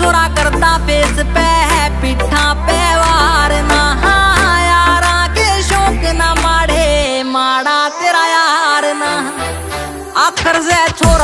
छोरा करता बेस पे है, पिठा पे वार ना। हाँ, यारा के शौक ना माड़े माड़ा तेरा यार ना। आखर से छोरा